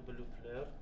ball to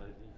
Grazie.